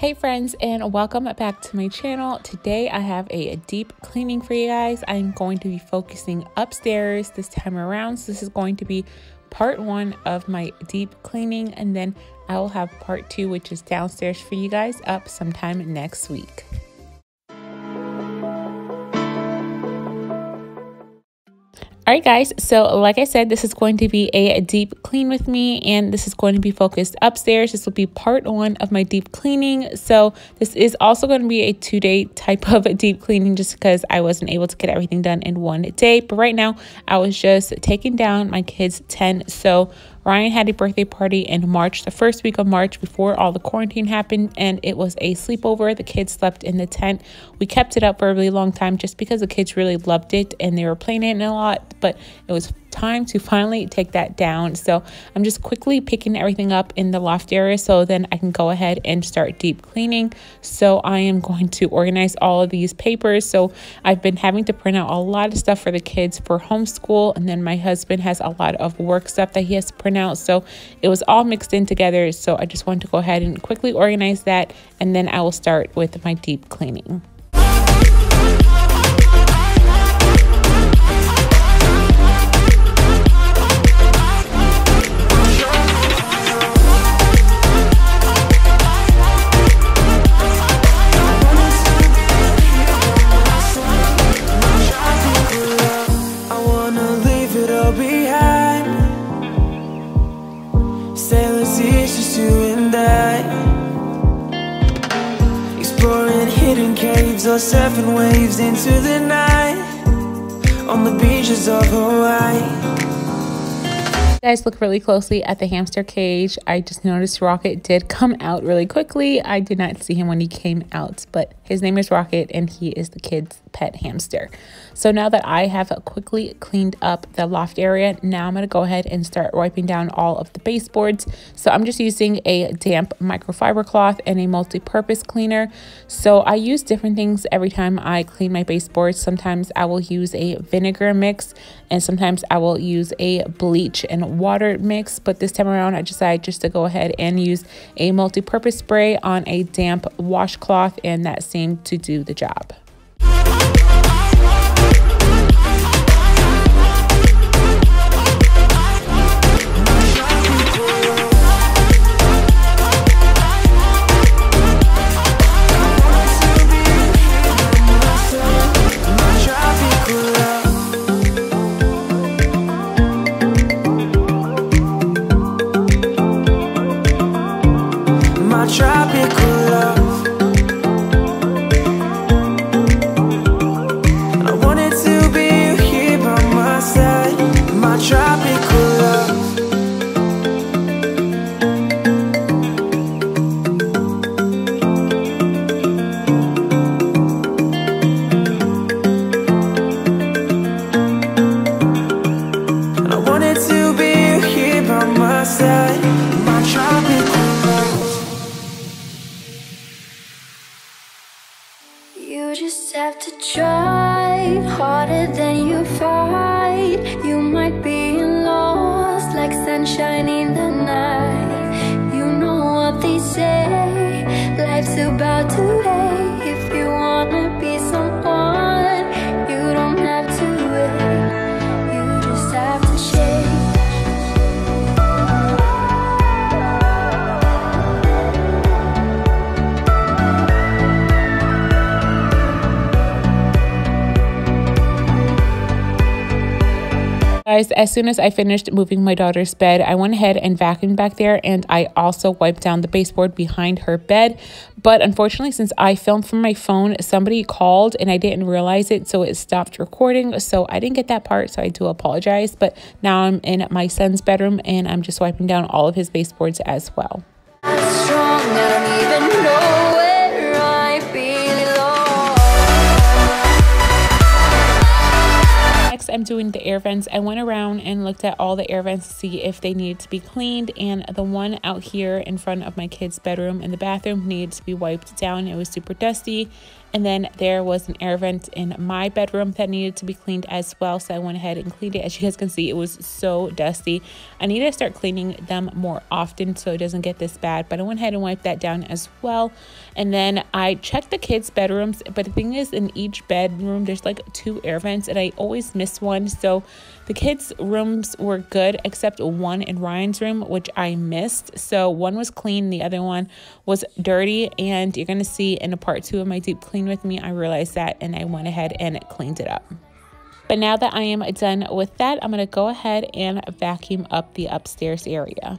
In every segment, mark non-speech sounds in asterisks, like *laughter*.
Hey friends and welcome back to my channel. Today I have a, deep cleaning for you guys. I'm going to be focusing upstairs this time around. So this is going to be part one of my deep cleaning and then I will have part two which is downstairs for you guys up sometime next week. All right, guys. So, like I said, this is going to be a deep clean with me, and this is going to be focused upstairs. This will be part one of my deep cleaning. So, this is also going to be a two day type of *laughs* deep cleaning just because I wasn't able to get everything done in one day. But right now, I was just taking down my kids' tent. So, Ryan had a birthday party in March, the first week of March before all the quarantine happened, and it was a sleepover. The kids slept in the tent. We kept it up for a really long time just because the kids really loved it and they were playing it a lot, but it was time to finally take that down. So I'm just quickly picking everything up in the loft area so then I can go ahead and start deep cleaning. So I am going to organize all of these papers. So I've been having to print out a lot of stuff for the kids for homeschool. And then my husband has a lot of work stuff that he has to print out. So it was all mixed in together. So I just want to go ahead and quickly organize that. And then I will start with my deep cleaning. Surfing waves into the night On the beaches of Hawaii. Guys look really closely at the hamster cage. I just noticed rocket did come out really quickly. I did not see him when he came out but his name is rocket and he is the kid's pet hamster. So now that I have quickly cleaned up the loft area, now I'm going to go ahead and start wiping down all of the baseboards. So I'm just using a damp microfiber cloth and a multi-purpose cleaner. So I use different things every time I clean my baseboards. Sometimes I will use a vinegar mix and sometimes I will use a bleach and water mix. But this time around, I decided just to go ahead and use a multi-purpose spray on a damp washcloth and that seemed to do the job. 我的。Guys, as soon as I finished moving my daughter's bed, I went ahead and vacuumed back there and I also wiped down the baseboard behind her bed. But unfortunately, since I filmed from my phone, somebody called and I didn't realize it, so it stopped recording. So I didn't get that part, so I do apologize. But now I'm in my son's bedroom and I'm just wiping down all of his baseboards as well. I'm doing the air vents, I went around and looked at all the air vents to see if they needed to be cleaned. And the one out here in front of my kid's bedroom and the bathroom needed to be wiped down. It was super dusty and then there was an air vent in my bedroom that needed to be cleaned as well. So I went ahead and cleaned it. As you guys can see, it was so dusty. I need to start cleaning them more often so it doesn't get this bad. But I went ahead and wiped that down as well. And then I checked the kids' bedrooms. But the thing is, in each bedroom, there's like two air vents and I always miss one. So the kids' rooms were good except one in Ryan's room, which I missed. So one was clean, the other one was dirty. And you're going to see in a part two of my deep clean with me, I realized that and I went ahead and cleaned it up. But now that I am done with that, I'm going to go ahead and vacuum up the upstairs area.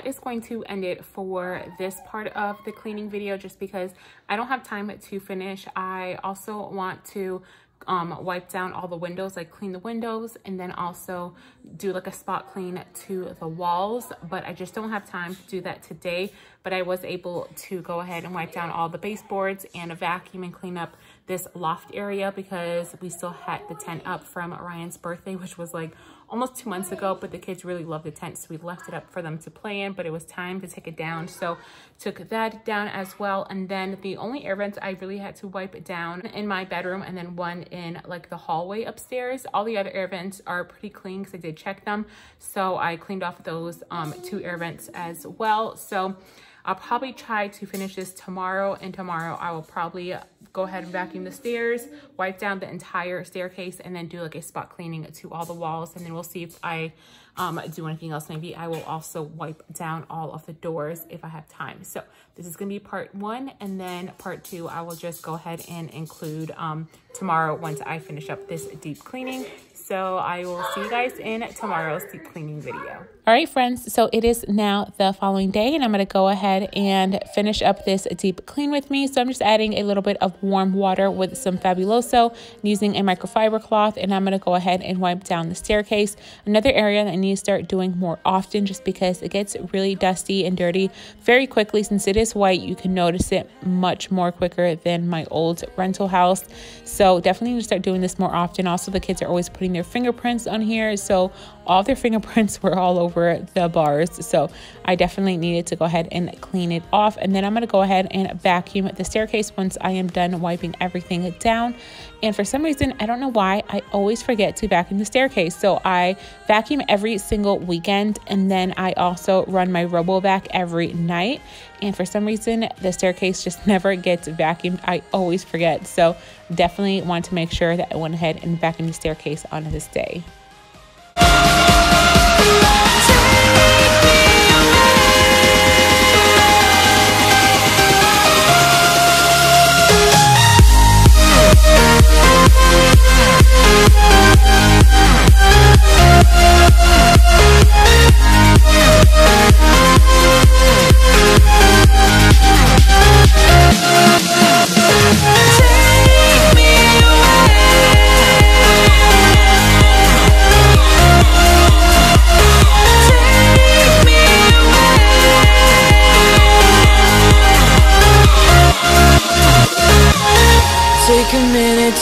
That is going to end it for this part of the cleaning video just because I don't have time to finish. I also want to um, wipe down all the windows, like clean the windows, and then also do like a spot clean to the walls. But I just don't have time to do that today. But I was able to go ahead and wipe down all the baseboards and a vacuum and clean up this loft area because we still had the tent up from Ryan's birthday, which was like almost two months ago, but the kids really loved the tent. So we left it up for them to play in, but it was time to take it down. So took that down as well. And then the only air vents I really had to wipe down in my bedroom and then one in like the hallway upstairs. All the other air vents are pretty clean because I did check them. So I cleaned off those um, two air vents as well. So I'll probably try to finish this tomorrow and tomorrow I will probably go ahead and vacuum the stairs, wipe down the entire staircase, and then do like a spot cleaning to all the walls. And then we'll see if I um, do anything else. Maybe I will also wipe down all of the doors if I have time. So this is gonna be part one. And then part two, I will just go ahead and include um, tomorrow once I finish up this deep cleaning. So I will see you guys in tomorrow's deep cleaning video. All right, friends, so it is now the following day, and I'm going to go ahead and finish up this deep clean with me. So I'm just adding a little bit of warm water with some Fabuloso using a microfiber cloth, and I'm going to go ahead and wipe down the staircase. Another area that I need to start doing more often just because it gets really dusty and dirty very quickly. Since it is white, you can notice it much more quicker than my old rental house. So definitely need to start doing this more often. Also, the kids are always putting their fingerprints on here, so all their *laughs* fingerprints were all over over the bars. So I definitely needed to go ahead and clean it off. And then I'm going to go ahead and vacuum the staircase once I am done wiping everything down. And for some reason, I don't know why, I always forget to vacuum the staircase. So I vacuum every single weekend. And then I also run my RoboVac every night. And for some reason, the staircase just *laughs* never gets vacuumed. I always forget. So definitely want to make sure that I went ahead and vacuumed the staircase on this day. Yeah.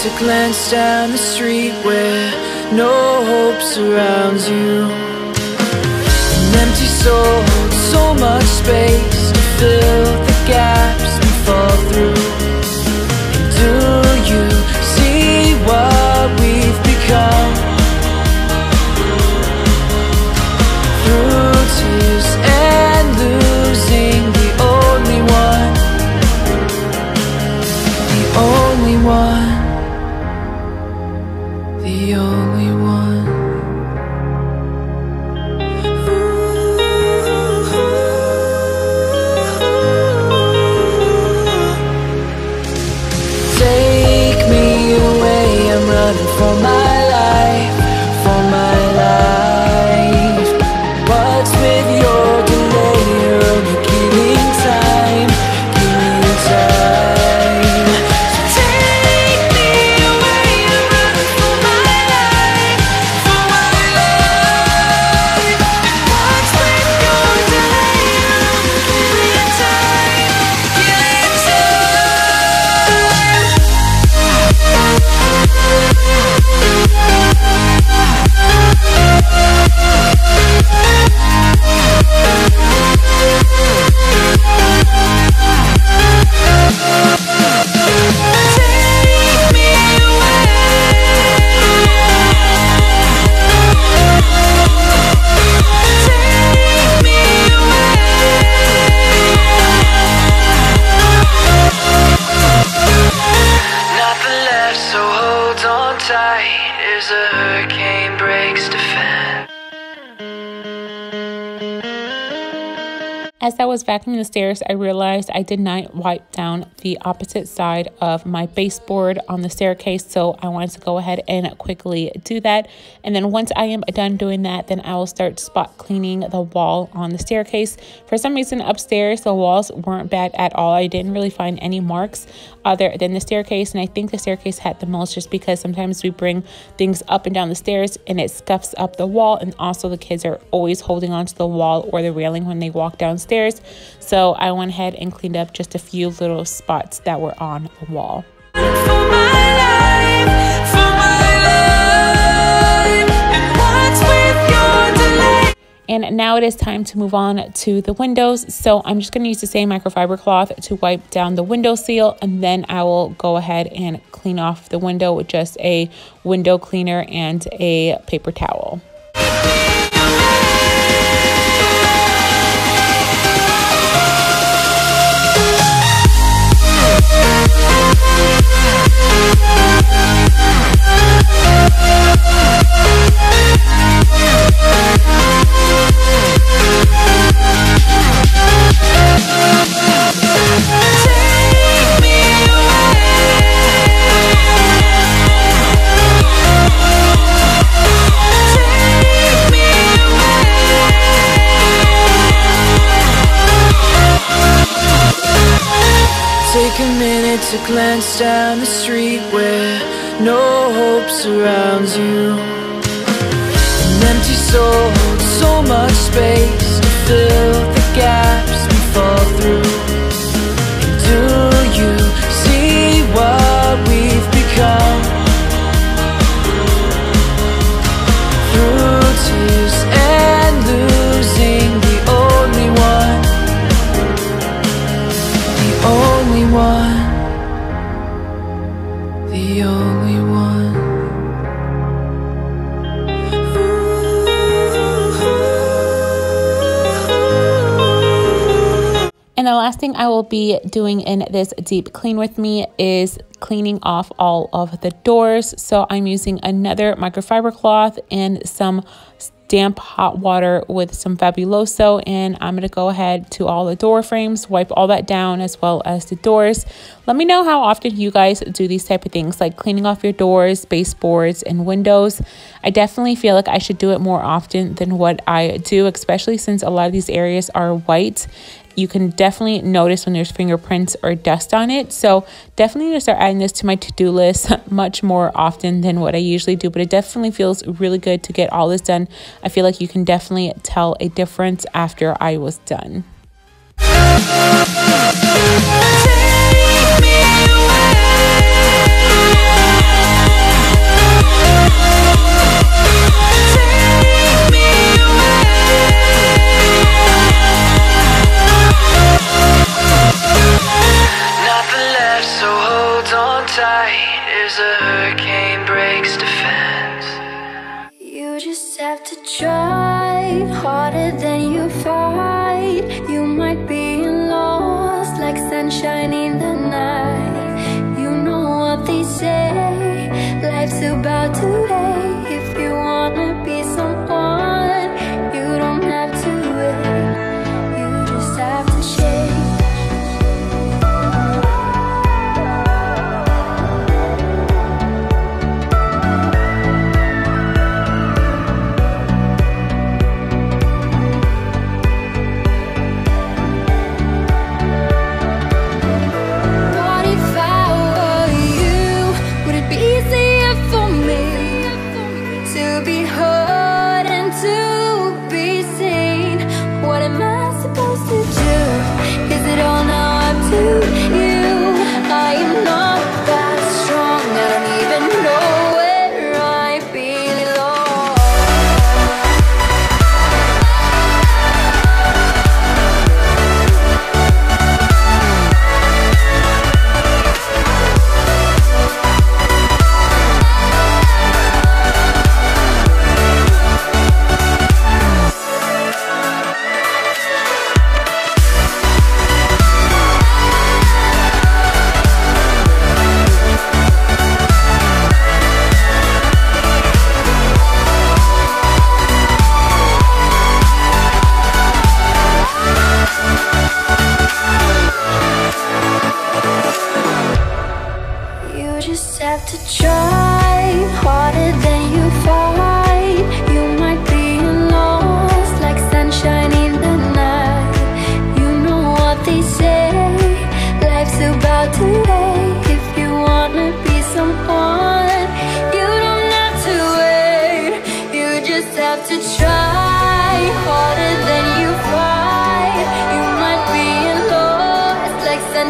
To glance down the street where no hope surrounds you. An empty soul, so much space to fill the only one. sight is a hurricane breaks defense? As I was vacuuming the stairs, I realized I did not wipe down the opposite side of my baseboard on the staircase. So I wanted to go ahead and quickly do that. And then once I am done doing that, then I will start spot cleaning the wall on the staircase. For some reason upstairs, the walls weren't bad at all. I didn't really find any marks other than the staircase. And I think the staircase had the most just because sometimes we bring things up and down the stairs and it scuffs up the wall. And also the kids are always holding onto the wall or the railing when they walk downstairs downstairs. So I went ahead and cleaned up just a few little spots that were on the wall. And now it is time to move on to the windows. So I'm just going to use the same microfiber cloth to wipe down the window seal. And then I will go ahead and clean off the window with just a window cleaner and a paper towel. Take last thing I will be doing in this deep clean with me is cleaning off all of the doors. So I'm using another microfiber cloth and some damp hot water with some Fabuloso and I'm going to go ahead to all the door frames, wipe all that down as well as the doors. Let me know how often you guys do these type of things like cleaning off your doors, baseboards, and windows. I definitely feel like I should do it more often than what I do, especially since a lot of these areas are white you can definitely notice when there's fingerprints or dust on it. So definitely to start adding this to my to-do list *laughs* much more often than what I usually do. But it definitely feels really good to get all this done. I feel like you can definitely tell a difference after I was done. say life's about today. to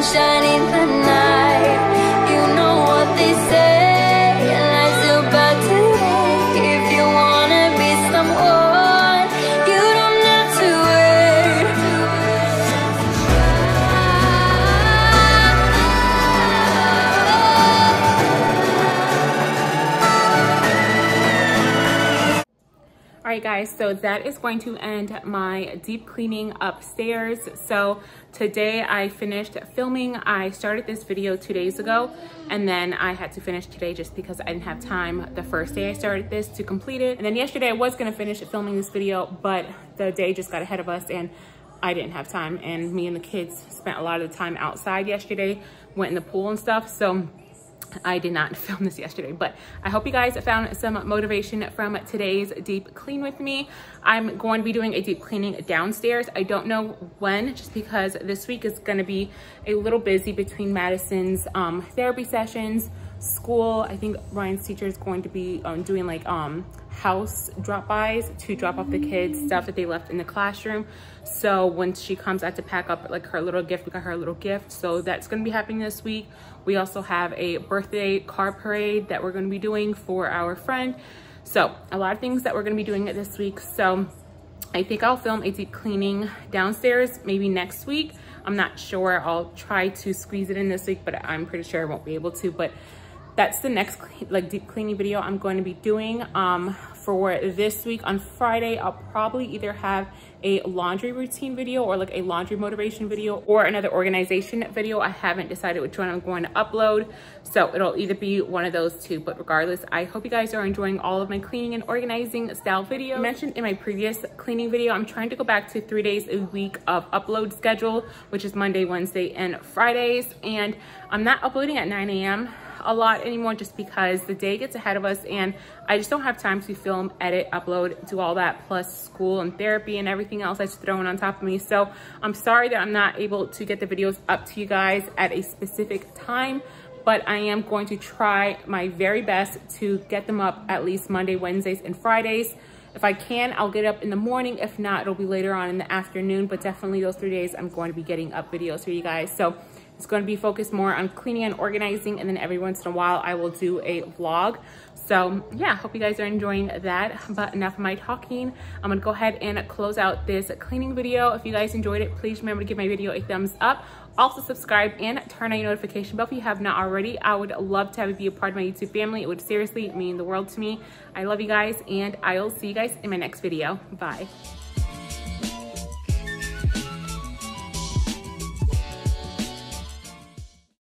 sunshine in the night. Right, guys, so that is going to end my deep cleaning upstairs. So today I finished filming. I started this video two days ago, and then I had to finish today just because I didn't have time the first day I started this to complete it. And then yesterday I was gonna finish filming this video, but the day just got ahead of us and I didn't have time. And me and the kids spent a lot of the time outside yesterday, went in the pool and stuff. So I did not *laughs* film this yesterday, but I hope you guys found some motivation from today's deep clean with me. I'm going to be doing a deep cleaning downstairs. I don't know when, just because this week is gonna be a little busy between Madison's um, therapy sessions, school. I think Ryan's teacher is going to be um, doing like um, house drop-bys to drop off the kids stuff that they left in the classroom. So when she comes, I have to pack up like her little gift. We got her a little gift. So that's gonna be happening this week. We also have a birthday car parade that we're gonna be doing for our friend. So a lot of things that we're gonna be doing it this week. So I think I'll film a deep cleaning downstairs maybe next week. I'm not sure. I'll try to squeeze it in this week, but I'm pretty sure I won't be able to. But that's the next like deep cleaning video I'm going to be doing um, for this week on Friday. I'll probably either have a laundry routine video or like a laundry motivation video or another organization video. I haven't decided which one I'm going to upload. So it'll either be one of those two, but regardless, I hope you guys are enjoying all of my cleaning and organizing style videos. I mentioned in my previous cleaning video, I'm trying to go back to three days a week of upload schedule, which is Monday, Wednesday, and Fridays. And I'm not uploading at 9 a.m a lot anymore just because the day gets ahead of us and I just don't have time to film, edit, upload, do all that plus school and therapy and everything else that's thrown on top of me. So I'm sorry that I'm not able to get the videos up to you guys at a specific time but I am going to try my very best to get them up at least Monday, Wednesdays, and Fridays. If I can, I'll get up in the morning. If not, it'll be later on in the afternoon, but definitely those three days, I'm going to be getting up videos for you guys. So it's going to be focused more on cleaning and organizing and then every once in a while I will do a vlog. So yeah, hope you guys are enjoying that. But enough of my talking. I'm gonna go ahead and close out this cleaning video. If you guys enjoyed it, please remember to give my video a thumbs up. Also subscribe and turn on your notification bell if you have not already. I would love to have you be a part of my YouTube family. It would seriously mean the world to me. I love you guys and I'll see you guys in my next video. Bye.